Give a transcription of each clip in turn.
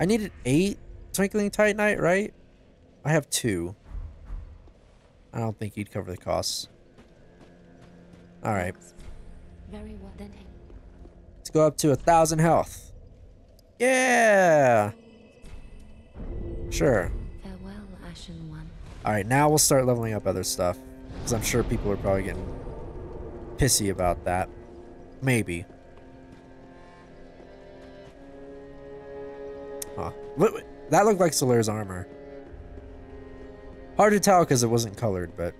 I needed eight Twinkling Titanite, right? I have two. I don't think he'd cover the costs. Alright. Very well then. Let's go up to a thousand health. Yeah! Sure. Farewell, Ashen One. Alright, now we'll start leveling up other stuff. Because I'm sure people are probably getting pissy about that. Maybe. That looked like Solaire's armor. Hard to tell because it wasn't colored, but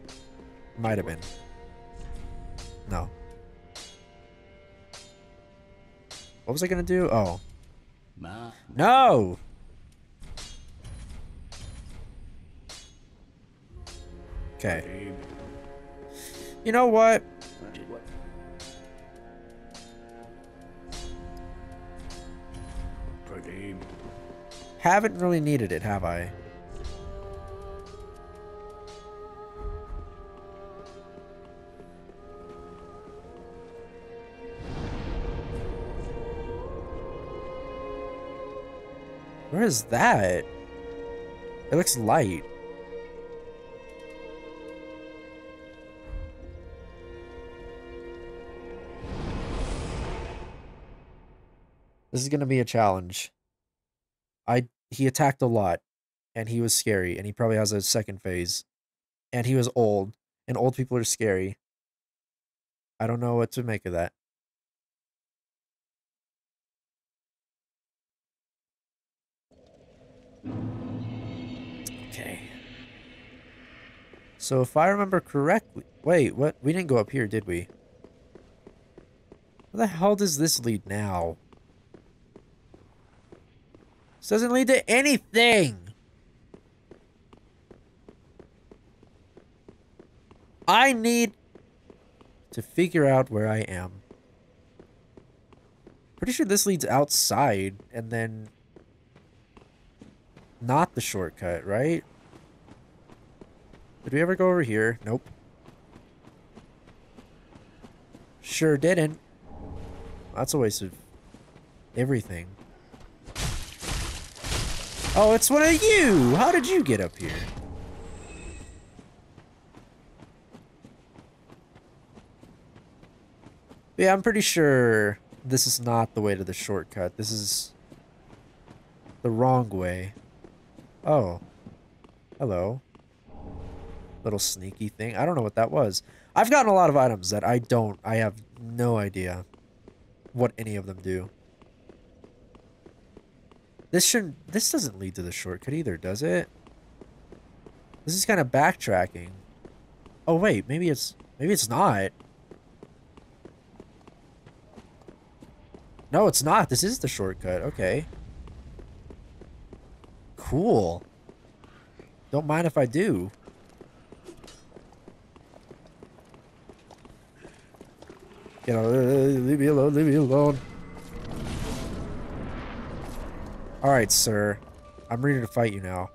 might have been. No. What was I gonna do? Oh. No! Okay. You know what? Haven't really needed it, have I? Where is that? It looks light. This is gonna be a challenge. I he attacked a lot, and he was scary, and he probably has a second phase, and he was old, and old people are scary. I don't know what to make of that. Okay. So if I remember correctly, wait, what? We didn't go up here, did we? Where the hell does this lead now? Doesn't lead to anything. I need to figure out where I am. Pretty sure this leads outside and then not the shortcut, right? Did we ever go over here? Nope. Sure didn't. That's a waste of everything. Oh, it's one of you! How did you get up here? Yeah, I'm pretty sure this is not the way to the shortcut. This is the wrong way. Oh. Hello. Little sneaky thing. I don't know what that was. I've gotten a lot of items that I don't. I have no idea what any of them do. This shouldn't. This doesn't lead to the shortcut either, does it? This is kind of backtracking. Oh wait, maybe it's maybe it's not. No, it's not. This is the shortcut. Okay. Cool. Don't mind if I do. You know, leave me alone, leave me alone. Alright, sir. I'm ready to fight you now.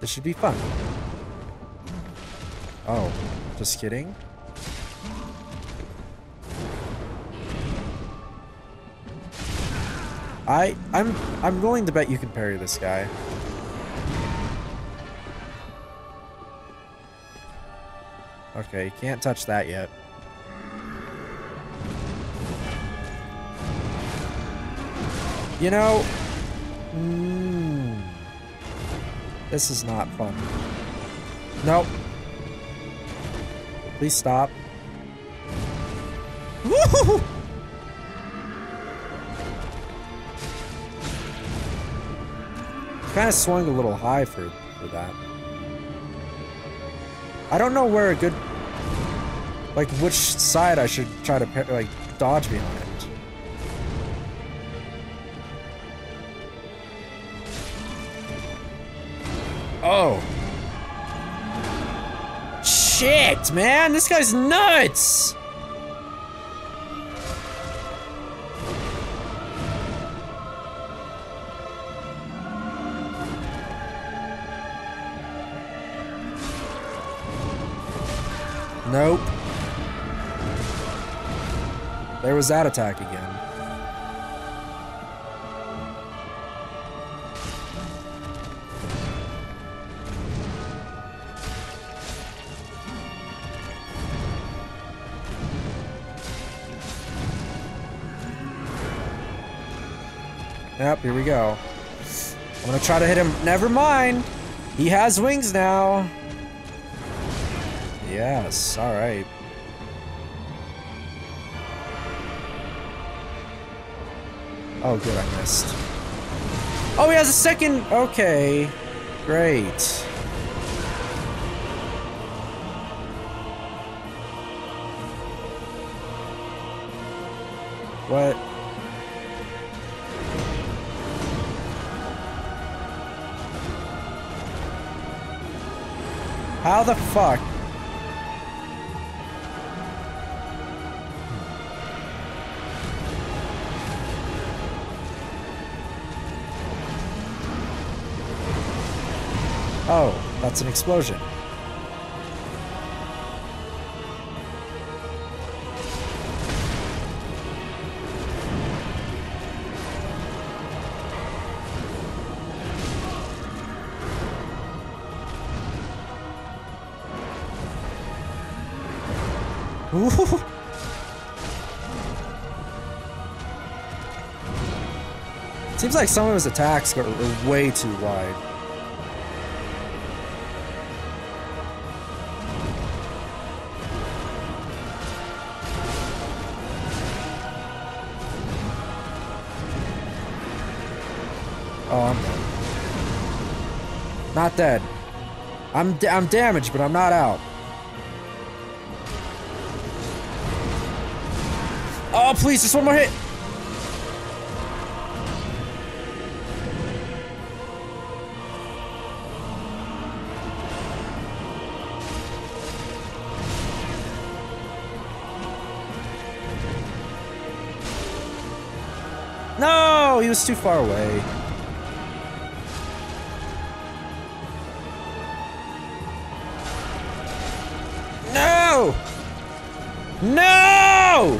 This should be fun. Oh, just kidding? I I'm I'm willing to bet you can parry this guy. Okay, you can't touch that yet. You know, mm, this is not fun. Nope. Please stop. Kind of swung a little high for, for that. I don't know where a good, like which side I should try to like dodge behind. Oh. Shit, man, this guy's nuts. Nope. There was that attack again. Here we go. I'm gonna try to hit him. Never mind. He has wings now. Yes, alright. Oh, good, I missed. Oh, he has a second. Okay. Great. What? How the fuck? Oh, that's an explosion. Seems like some of his attacks are, are way too wide. Oh, I'm. Not dead. I'm I'm damaged, but I'm not out. Oh, please, just one more hit. Was too far away. No! No!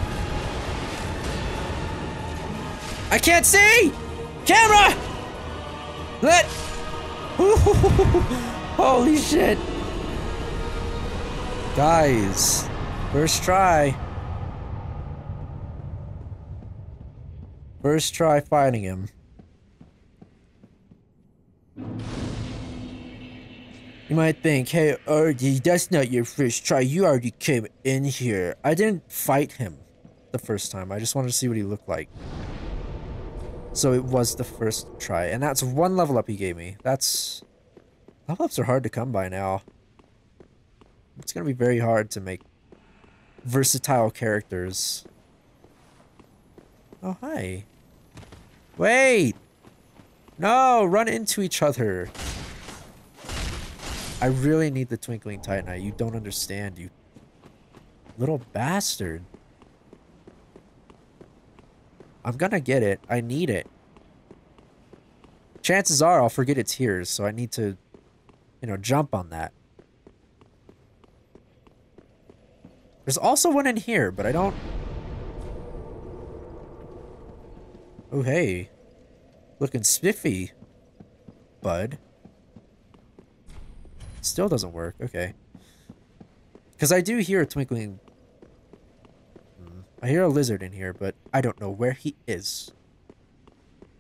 I can't see! Camera! Let... Holy shit. Guys, first try. First try fighting him. You might think, hey, Ardy, that's not your first try. You already came in here. I didn't fight him the first time. I just wanted to see what he looked like. So it was the first try. And that's one level up he gave me. That's... Level ups are hard to come by now. It's going to be very hard to make versatile characters. Oh, hi. Wait! No, run into each other. I really need the Twinkling Titanite. You don't understand, you little bastard. I'm gonna get it. I need it. Chances are I'll forget it's here, so I need to, you know, jump on that. There's also one in here, but I don't... Oh, hey. Looking spiffy, bud. Still doesn't work. Okay. Because I do hear a twinkling... Hmm. I hear a lizard in here, but I don't know where he is.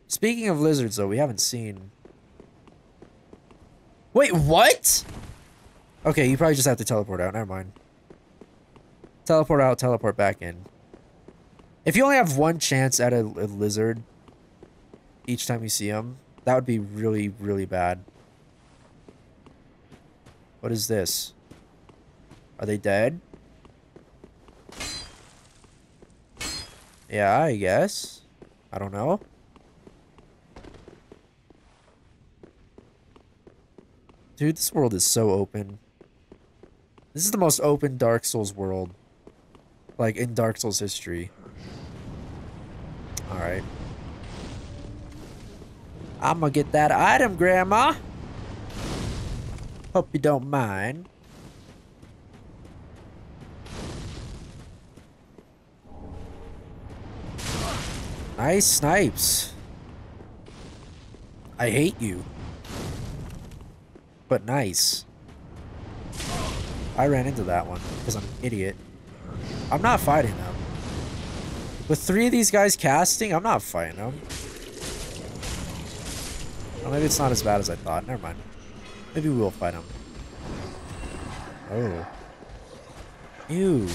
Speaking of lizards, though, we haven't seen... Wait, what? Okay, you probably just have to teleport out. Never mind. Teleport out, teleport back in. If you only have one chance at a, a lizard each time you see him, that would be really, really bad. What is this? Are they dead? Yeah, I guess. I don't know. Dude, this world is so open. This is the most open Dark Souls world. Like, in Dark Souls history. Alright. I'm gonna get that item, Grandma. Hope you don't mind. Nice snipes. I hate you. But nice. I ran into that one because I'm an idiot. I'm not fighting. With three of these guys casting, I'm not fighting them. Well, maybe it's not as bad as I thought. Never mind. Maybe we will fight him. Oh. Ew.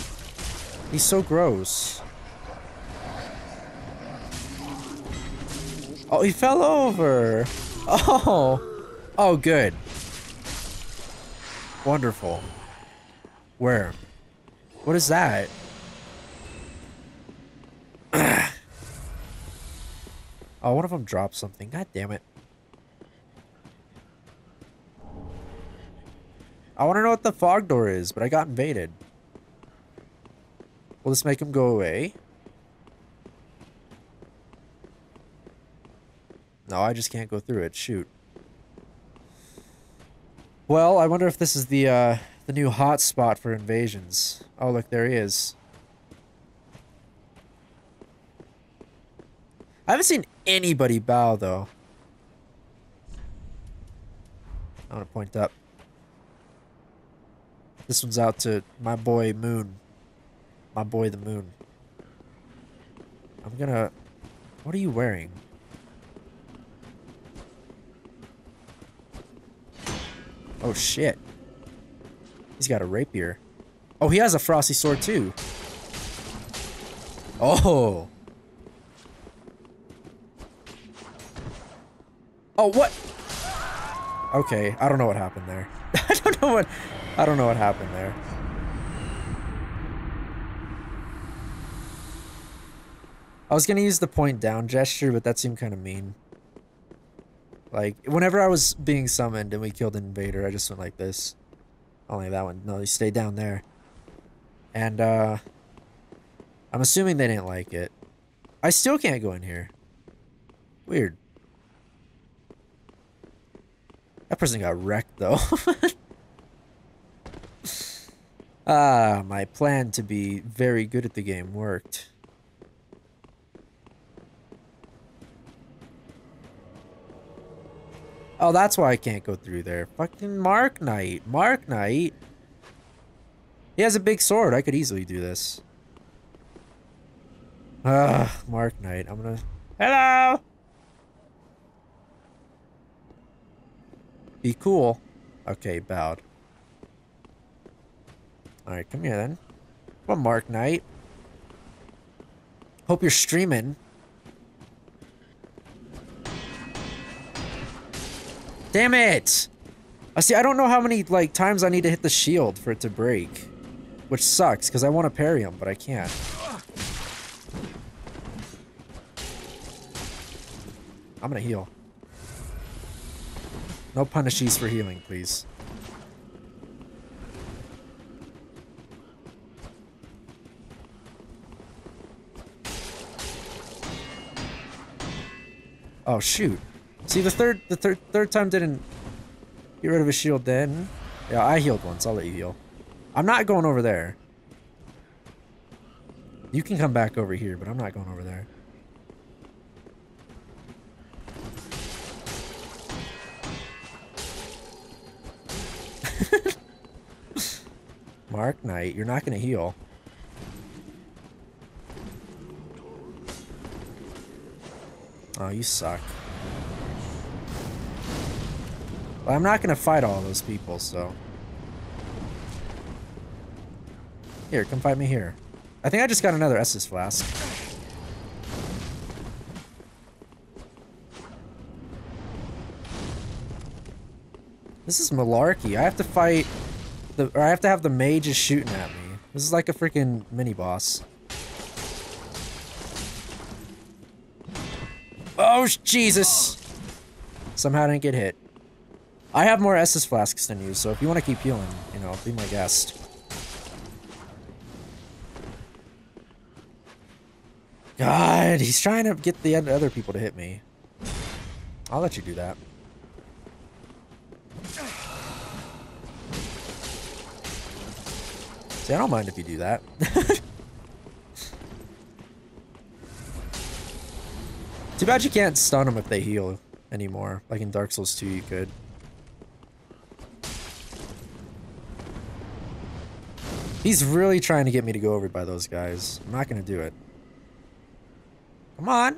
He's so gross. Oh, he fell over. Oh. Oh, good. Wonderful. Where? What is that? oh, one of them dropped something. God damn it. I want to know what the fog door is, but I got invaded. Will this make him go away? No, I just can't go through it. Shoot. Well, I wonder if this is the uh, the new hot spot for invasions. Oh, look, there he is. I haven't seen anybody bow, though. I want to point up. This one's out to my boy Moon. My boy the Moon. I'm gonna... What are you wearing? Oh shit. He's got a rapier. Oh, he has a frosty sword too. Oh. Oh, what? Okay, I don't know what happened there. I don't know what... I don't know what happened there. I was gonna use the point down gesture, but that seemed kind of mean. Like, whenever I was being summoned and we killed an invader, I just went like this. Only that one. No, they stayed down there. And, uh... I'm assuming they didn't like it. I still can't go in here. Weird. That person got wrecked, though. Ah, my plan to be very good at the game worked. Oh, that's why I can't go through there. Fucking Mark Knight. Mark Knight. He has a big sword. I could easily do this. Ah, Mark Knight. I'm gonna... Hello! Be cool. Okay, bowed. Alright, come here then. On, Mark Knight. Hope you're streaming. Damn it! I see, I don't know how many, like, times I need to hit the shield for it to break. Which sucks, because I want to parry him, but I can't. I'm gonna heal. No punishes for healing, please. Oh shoot. See the third the third third time didn't get rid of his shield then. Yeah, I healed once, I'll let you heal. I'm not going over there. You can come back over here, but I'm not going over there. Mark Knight, you're not going to heal. Oh, you suck. Well, I'm not going to fight all those people, so... Here, come fight me here. I think I just got another Estus flask. This is malarkey. I have to fight the or I have to have the mages shooting at me. This is like a freaking mini boss. Oh Jesus! Somehow I didn't get hit. I have more Estus flasks than you, so if you want to keep healing, you know, be my guest. God, he's trying to get the other people to hit me. I'll let you do that. See, I don't mind if you do that. Too bad you can't stun them if they heal anymore. Like in Dark Souls 2 you could. He's really trying to get me to go over by those guys. I'm not going to do it. Come on.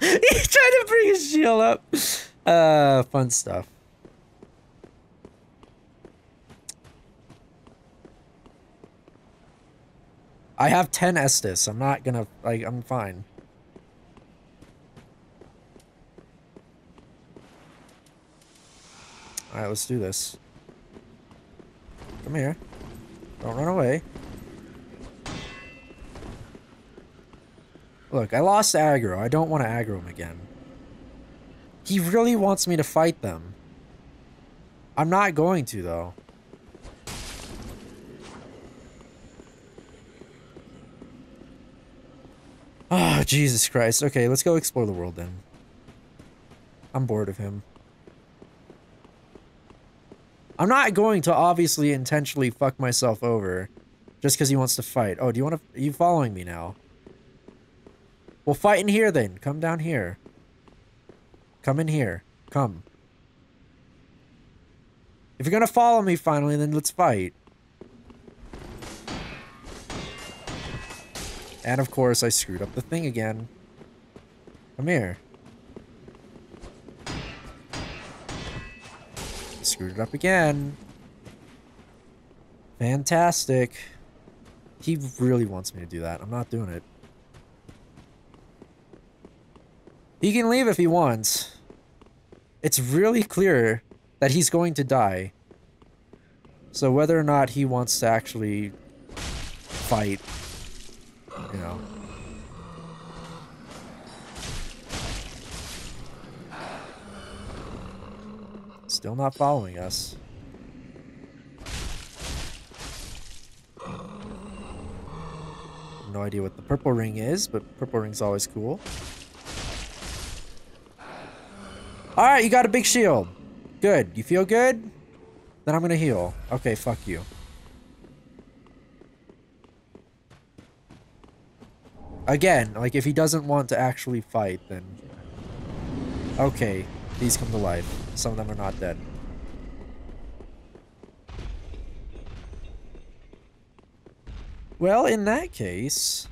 He's trying to bring his shield up. Uh, fun stuff. I have 10 Estus. I'm not gonna, like, I'm fine. Alright, let's do this. Come here. Don't run away. Look, I lost aggro. I don't want to aggro him again. He really wants me to fight them. I'm not going to, though. Oh, Jesus Christ. Okay, let's go explore the world then. I'm bored of him. I'm not going to obviously intentionally fuck myself over just because he wants to fight. Oh, do you want to... Are you following me now? We'll fight in here then. Come down here. Come in here. Come. If you're gonna follow me finally, then let's fight. And of course, I screwed up the thing again. Come here. Screwed it up again. Fantastic. He really wants me to do that. I'm not doing it. He can leave if he wants. It's really clear that he's going to die. So whether or not he wants to actually fight you know. Still not following us. No idea what the purple ring is, but purple ring's always cool. Alright, you got a big shield. Good. You feel good? Then I'm gonna heal. Okay, fuck you. Again, like, if he doesn't want to actually fight, then... Okay, these come to life. Some of them are not dead. Well, in that case...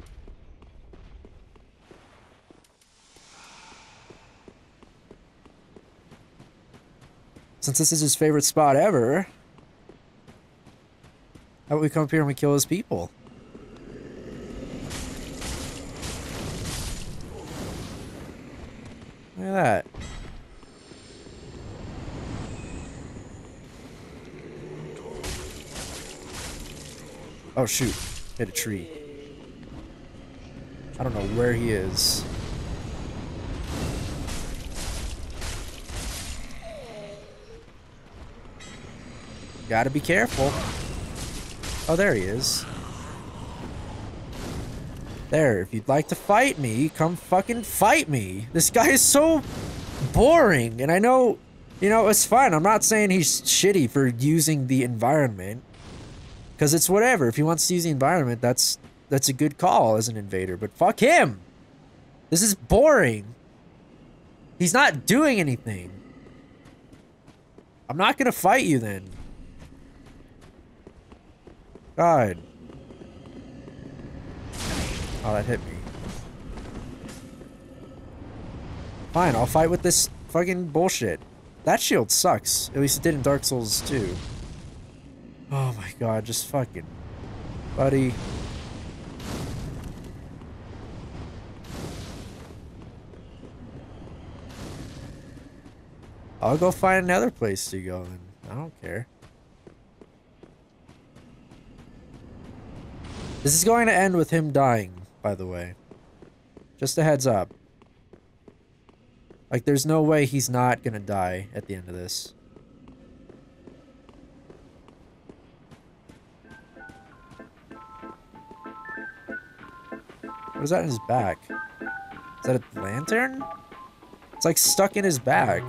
Since this is his favorite spot ever... How about we come up here and we kill his people? Look at that. Oh shoot, hit a tree. I don't know where he is. Gotta be careful. Oh, there he is. There, if you'd like to fight me, come fucking fight me. This guy is so boring. And I know, you know, it's fine. I'm not saying he's shitty for using the environment. Because it's whatever. If he wants to use the environment, that's that's a good call as an invader. But fuck him. This is boring. He's not doing anything. I'm not to fight you then. God. Oh, that hit me. Fine, I'll fight with this fucking bullshit. That shield sucks. At least it did in Dark Souls 2. Oh my god, just fucking... Buddy. I'll go find another place to go then. I don't care. This is going to end with him dying by the way. Just a heads up. Like, there's no way he's not gonna die at the end of this. What is that in his back? Is that a lantern? It's like stuck in his back.